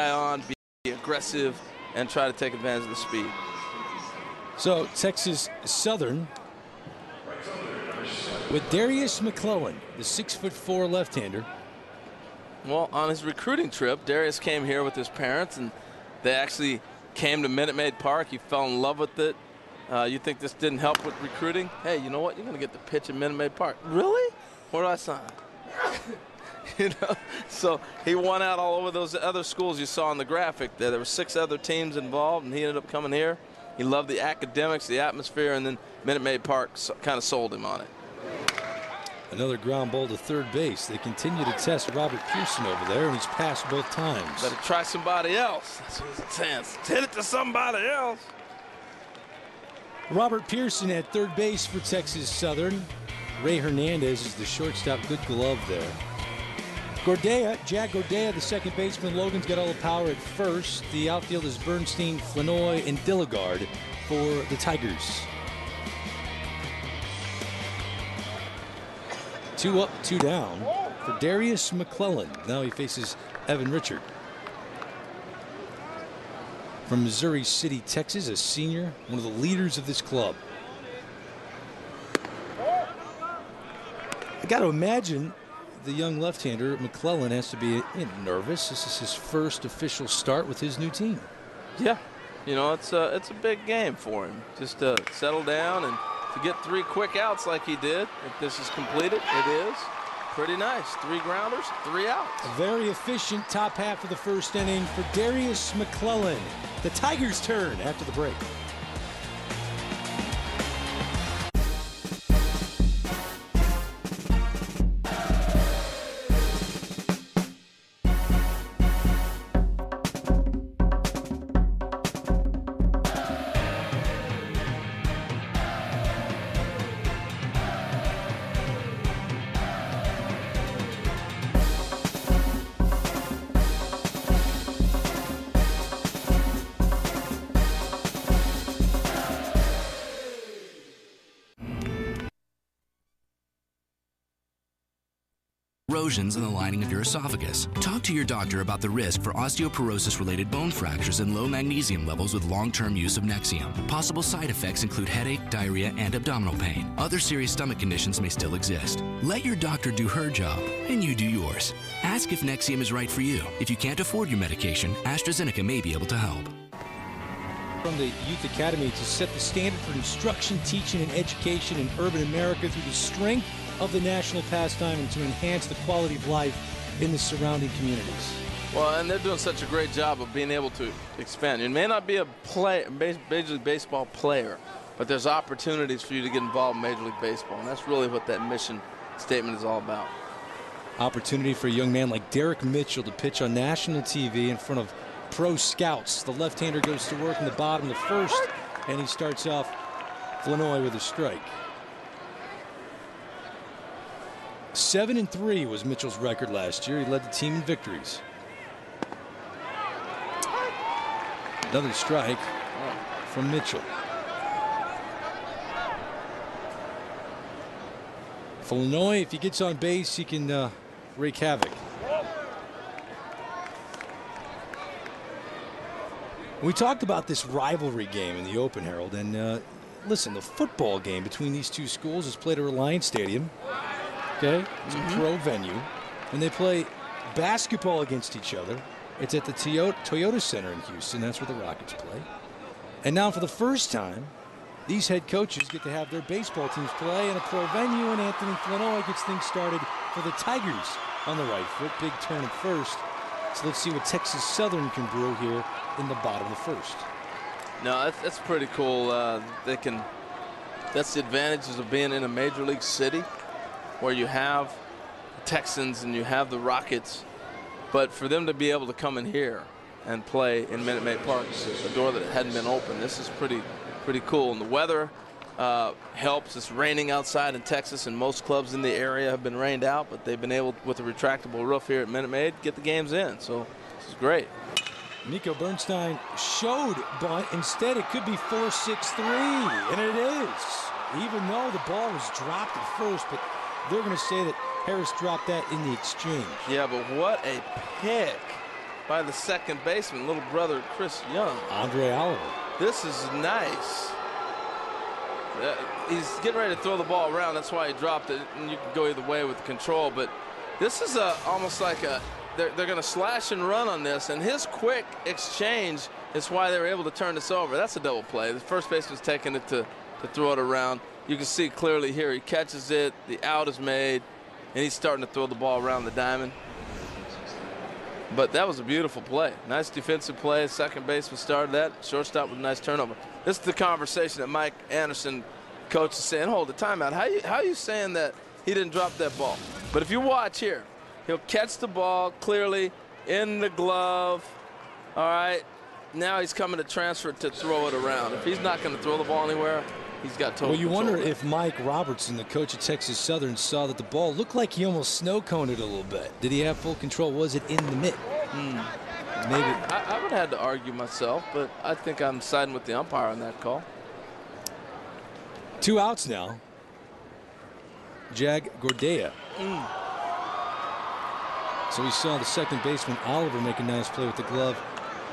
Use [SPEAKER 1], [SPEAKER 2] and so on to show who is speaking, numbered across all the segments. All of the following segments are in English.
[SPEAKER 1] on, be aggressive, and try to take advantage of the speed.
[SPEAKER 2] So Texas Southern with Darius McClelland, the six foot four left-hander.
[SPEAKER 1] Well, on his recruiting trip, Darius came here with his parents, and they actually came to Minute Maid Park. He fell in love with it. Uh, you think this didn't help with recruiting? Hey, you know what? You're going to get the pitch at Minute Maid Park. Really? Where do I sign? you know, so he won out all over those other schools you saw in the graphic. There were six other teams involved, and he ended up coming here. He loved the academics, the atmosphere, and then Minute Maid Park kind of sold him on it.
[SPEAKER 2] Another ground ball to third base. They continue to test Robert Pearson over there, and he's passed both times.
[SPEAKER 1] Better try somebody else. That's his chance. Hit it to somebody else.
[SPEAKER 2] Robert Pearson at third base for Texas Southern. Ray Hernandez is the shortstop. Good glove there. Gordea, Jack Gordea, the second baseman. Logan's got all the power at first. The outfield is Bernstein, Flanoy, and Dilligard for the Tigers. Two up, two down for Darius McClelland. Now he faces Evan Richard. From Missouri City, Texas, a senior, one of the leaders of this club. I got to imagine the young left-hander McClelland has to be nervous. This is his first official start with his new team.
[SPEAKER 1] Yeah, you know it's a it's a big game for him. Just to settle down and to get three quick outs like he did. If this is completed, it is. Pretty nice. Three grounders, three outs.
[SPEAKER 2] A very efficient top half of the first inning for Darius McClelland. The Tigers' turn after the break.
[SPEAKER 3] Erosions in the lining of your esophagus. Talk to your doctor about the risk for osteoporosis related bone fractures and low magnesium levels with long term use of Nexium. Possible side effects include headache, diarrhea, and abdominal pain. Other serious stomach conditions may still exist. Let your doctor do her job, and you do yours. Ask if Nexium is right for you. If you can't afford your medication, AstraZeneca may be able to help
[SPEAKER 2] from the Youth Academy to set the standard for instruction, teaching, and education in urban America through the strength of the national pastime and to enhance the quality of life in the surrounding communities.
[SPEAKER 1] Well, and they're doing such a great job of being able to expand. You may not be a play, Major League Baseball player, but there's opportunities for you to get involved in Major League Baseball, and that's really what that mission statement is all about.
[SPEAKER 2] Opportunity for a young man like Derek Mitchell to pitch on national TV in front of pro scouts. The left-hander goes to work in the bottom of the first, and he starts off Flanoy with a strike. Seven and three was Mitchell's record last year. He led the team in victories. Another strike from Mitchell. Flanoy, if he gets on base, he can uh, wreak havoc. We talked about this rivalry game in the Open Herald, and uh, listen, the football game between these two schools is played at Reliant Stadium. Okay, it's mm -hmm. a pro venue, and they play basketball against each other. It's at the Toyota Center in Houston. That's where the Rockets play. And now, for the first time, these head coaches get to have their baseball teams play in a pro venue, and Anthony Flanoy gets things started for the Tigers on the right foot. Big turn at first. So let's see what Texas Southern can brew here in the bottom of the first.
[SPEAKER 1] No, that's, that's pretty cool. Uh, they can. That's the advantages of being in a major league city, where you have Texans and you have the Rockets, but for them to be able to come in here and play in Minute Maid Park, a door that hadn't been open. This is pretty, pretty cool. And the weather uh, helps. It's raining outside in Texas, and most clubs in the area have been rained out, but they've been able, with a retractable roof here at Minute Maid, get the games in. So this is great.
[SPEAKER 2] Nico Bernstein showed but Instead, it could be 4-6-3, and it is. Even though the ball was dropped at first, but they're going to say that Harris dropped that in the exchange.
[SPEAKER 1] Yeah, but what a pick by the second baseman, little brother Chris Young.
[SPEAKER 2] Andre Oliver.
[SPEAKER 1] This is nice. Uh, he's getting ready to throw the ball around. That's why he dropped it. And you can go either way with the control. But this is a, almost like a they're, they're going to slash and run on this. And his quick exchange is why they were able to turn this over. That's a double play. The first baseman's taking it to, to throw it around. You can see clearly here he catches it. The out is made. And he's starting to throw the ball around the diamond. But that was a beautiful play. Nice defensive play. Second baseman started that. Shortstop with a nice turnover. This is the conversation that Mike Anderson, coach, is saying, hold the timeout. How you, how are you saying that he didn't drop that ball? But if you watch here, he'll catch the ball clearly in the glove. All right. Now he's coming to transfer to throw it around. If he's not going to throw the ball anywhere, he's got total
[SPEAKER 2] Well, you
[SPEAKER 1] control.
[SPEAKER 2] wonder if Mike Robertson, the coach of Texas Southern, saw that the ball looked like he almost snow coned it a little bit. Did he have full control? Was it in the mitt? Hmm. Maybe.
[SPEAKER 1] I, I would have had to argue myself, but I think I'm siding with the umpire on that call.
[SPEAKER 2] Two outs now. Jack Gordea. Hmm. So we saw the second baseman Oliver make a nice play with the glove.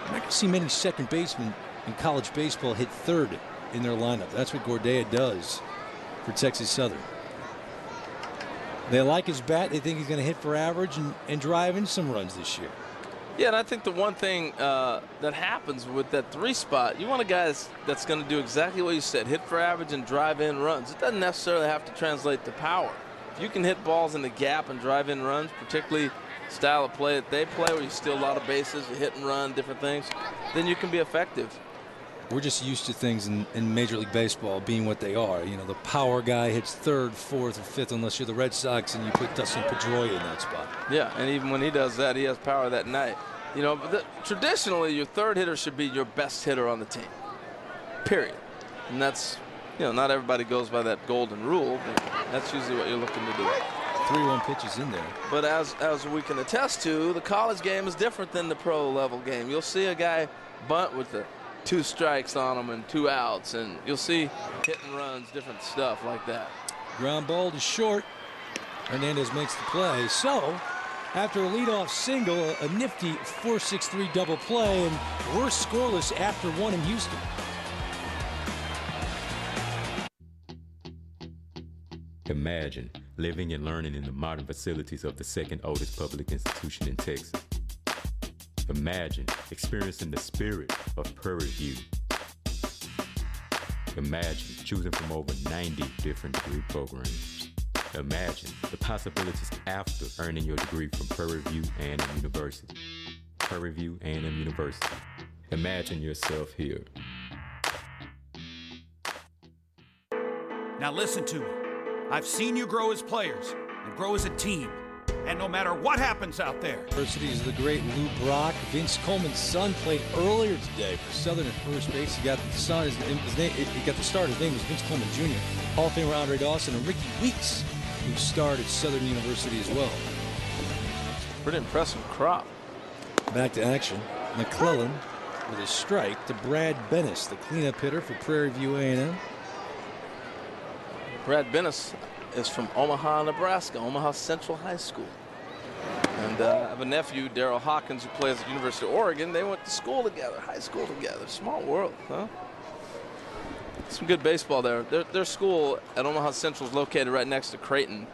[SPEAKER 2] I'm not see many second basemen in college baseball hit third in their lineup. That's what Gordea does for Texas Southern. They like his bat. They think he's going to hit for average and, and drive in some runs this year.
[SPEAKER 1] Yeah, and I think the one thing uh, that happens with that three spot, you want a guy that's, that's going to do exactly what you said, hit for average and drive in runs. It doesn't necessarily have to translate to power. If you can hit balls in the gap and drive in runs, particularly style of play that they play where you steal a lot of bases, you hit and run, different things, then you can be effective.
[SPEAKER 2] We're just used to things in, in Major League Baseball being what they are. You know, the power guy hits third, fourth, or fifth unless you're the Red Sox and you put Dustin Pedroia in that spot.
[SPEAKER 1] Yeah, and even when he does that, he has power that night. You know, but the, traditionally, your third hitter should be your best hitter on the team. Period. And that's, you know, not everybody goes by that golden rule, but that's usually what you're looking to do.
[SPEAKER 2] Three one pitches in there.
[SPEAKER 1] But as as we can attest to, the college game is different than the pro level game. You'll see a guy bunt with the two strikes on him and two outs, and you'll see hit and runs, different stuff like that.
[SPEAKER 2] Ground ball to short. Hernandez makes the play. So, after a leadoff single, a, a nifty 4-6-3 double play, and we're scoreless after one in Houston.
[SPEAKER 4] Imagine living and learning in the modern facilities of the second oldest public institution in Texas. Imagine experiencing the spirit of Prairie View. Imagine choosing from over 90 different degree programs. Imagine the possibilities after earning your degree from Prairie View A&M University. Prairie View A&M University. Imagine yourself here.
[SPEAKER 5] Now listen to me. I've seen you grow as players and grow as a team. And no matter what happens out there,
[SPEAKER 2] University is the great Lou Brock. Vince Coleman's son played earlier today for Southern at first base. He got the son. His, his name. He got the start. His name was Vince Coleman Jr. Hall of Famer Andre Dawson and Rickie Weeks, who starred at Southern University as well.
[SPEAKER 1] Pretty impressive crop.
[SPEAKER 2] Back to action. McClelland with a strike to Brad Bennis, the cleanup hitter for Prairie View A&M.
[SPEAKER 1] Brad Bennis is from Omaha, Nebraska, Omaha Central High School. And uh, I have a nephew, Daryl Hawkins, who plays at the University of Oregon. They went to school together, high school together. Small world, huh? Some good baseball there. Their, their school at Omaha Central is located right next to Creighton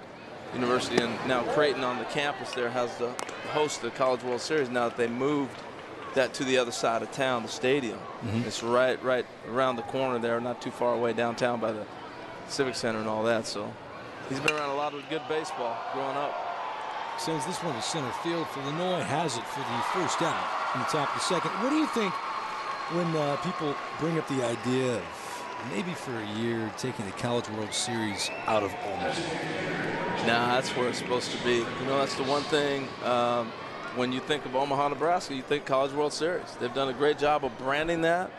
[SPEAKER 1] University. And now Creighton on the campus there has the host the College World Series now that they moved that to the other side of town, the stadium. It's right, right around the corner there, not too far away downtown by the Civic Center and all that. So he's been around a lot of good baseball growing up.
[SPEAKER 2] Sends this one to center field. For Illinois has it for the first out in the top of the second. What do you think when uh, people bring up the idea of maybe for a year taking the College World Series out of Omaha?
[SPEAKER 1] Nah, that's where it's supposed to be. You know, that's the one thing. Um, when you think of Omaha, Nebraska, you think College World Series. They've done a great job of branding that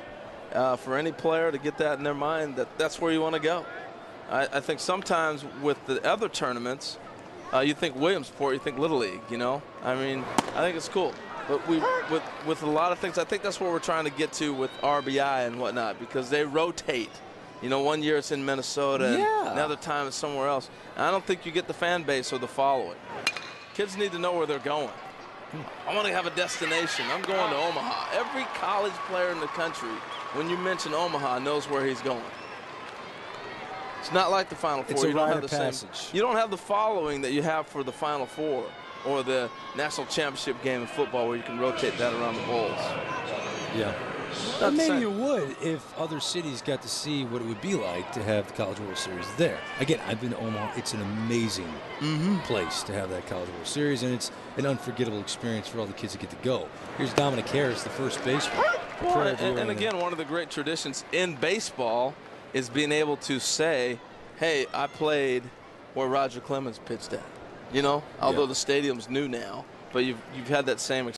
[SPEAKER 1] uh, for any player to get that in their mind that that's where you want to go. I, I think sometimes with the other tournaments, uh, you think Williamsport, you think Little League. You know, I mean, I think it's cool. But we, with with a lot of things, I think that's what we're trying to get to with RBI and whatnot because they rotate. You know, one year it's in Minnesota,
[SPEAKER 2] Yeah.
[SPEAKER 1] another time it's somewhere else. And I don't think you get the fan base or the following. Kids need to know where they're going. I want to have a destination. I'm going to Omaha. Every college player in the country, when you mention Omaha, knows where he's going. It's not like the Final Four.
[SPEAKER 2] It's a
[SPEAKER 1] you don't have the
[SPEAKER 2] passage.
[SPEAKER 1] same. You don't have the following that you have for the Final Four or the national championship game in football, where you can rotate that around the bowls.
[SPEAKER 2] Yeah.
[SPEAKER 1] Not the
[SPEAKER 2] maybe
[SPEAKER 1] same.
[SPEAKER 2] you would if other cities got to see what it would be like to have the College World Series there. Again, I've been to Omaha. It's an amazing
[SPEAKER 1] Mm-hmm.
[SPEAKER 2] place to have that College World Series, and it's an unforgettable experience for all the kids that get to go. Here's Dominic Harris, the first baseman.
[SPEAKER 1] Well, and, and
[SPEAKER 2] and
[SPEAKER 1] again, one of the great traditions in baseball is being able to say, "Hey, I played where Roger Clemens pitched at." You know, although
[SPEAKER 2] Yeah.
[SPEAKER 1] the stadium's new now, but you've you've had that same